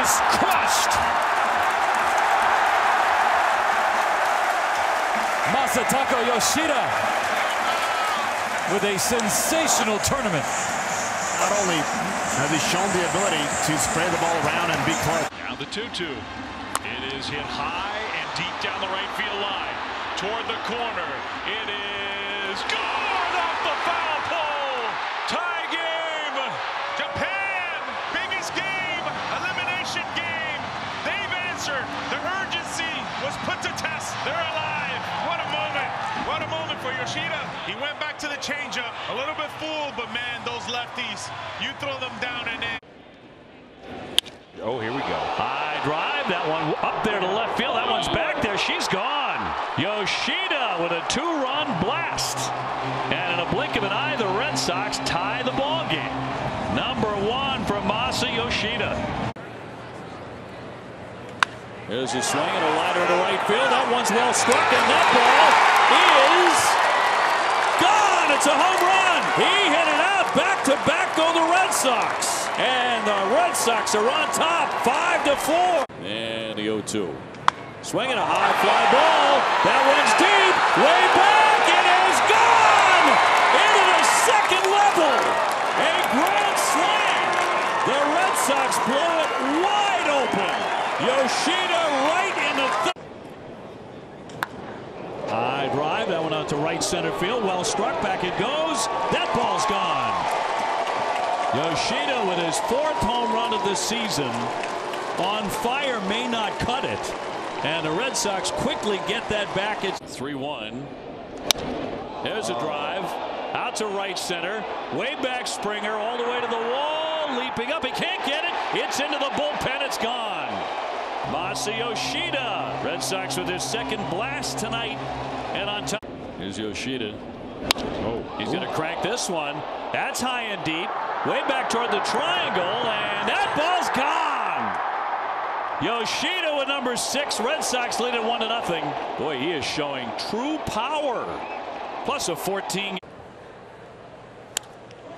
is crushed. Masataka Yoshida with a sensational tournament. Not only has he shown the ability to spread the ball around and be close. Now the 2-2. It is hit high and deep down the right field line. Toward the corner. It is gone off the foul pole. Tie game. Japan. Biggest game. Elimination game. They've answered. The urgency was put to test. They're alive. What a moment. What a moment for Yoshida. He went back to the changeup. A little bit fooled, but man, those lefties, you throw them down and in. Oh, here we go. High drive. That one up there to left field. That one's back there. She's gone. Yoshida with a two-run blast. And in a blink of an eye, the Red Sox tie the ball game. Number one for Masa Yoshida. There's a swing and a liner to right field. That one's well struck, and that ball is gone. It's a home run. He hit it out. Back to back go the Red Sox. And the Red Sox are on top, five to four. And the 0-2. Swinging a high fly ball. That one's deep. Way back. It is gone. Into the second level. A grand slam. The Red Sox blow it wide. Yoshida right in the High drive. That one out to right center field. Well struck. Back it goes. That ball's gone. Yoshida with his fourth home run of the season. On fire may not cut it. And the Red Sox quickly get that back. It's 3-1. There's a drive. Out to right center. Way back Springer all the way to the wall. Leaping up. He can't get it. It's into the bullpen. It's gone. Masa Yoshida. Red Sox with his second blast tonight. And on top. Here's Yoshida. Oh, he's going to crank this one. That's high and deep. Way back toward the triangle. And that ball's gone. Yoshida with number six. Red Sox lead it one to nothing. Boy, he is showing true power. Plus a 14.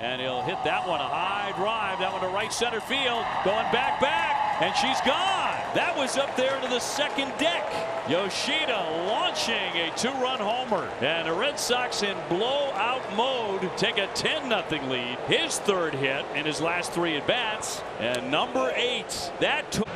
And he'll hit that one a high drive. That one to right center field. Going back, back. And she's gone. That was up there to the second deck. Yoshida launching a two-run homer. And the Red Sox in blowout mode take a 10-0 lead. His third hit in his last three at-bats. And number eight, that took...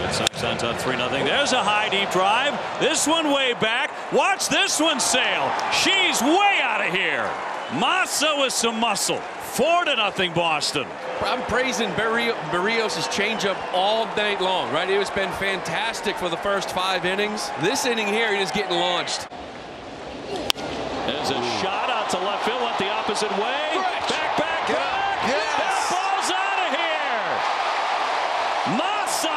Red Sox on top 3-0. There's a high deep drive. This one way back. Watch this one sail. She's way out of here. Masa with some muscle. Four to nothing Boston. I'm praising Berrios' changeup all night long, right? It has been fantastic for the first five innings. This inning here, he is getting launched. There's a shot out to left field, went the opposite way. Back, back, back. Yes. That ball's out of here. Masa.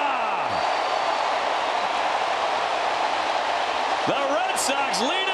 The Red Sox lead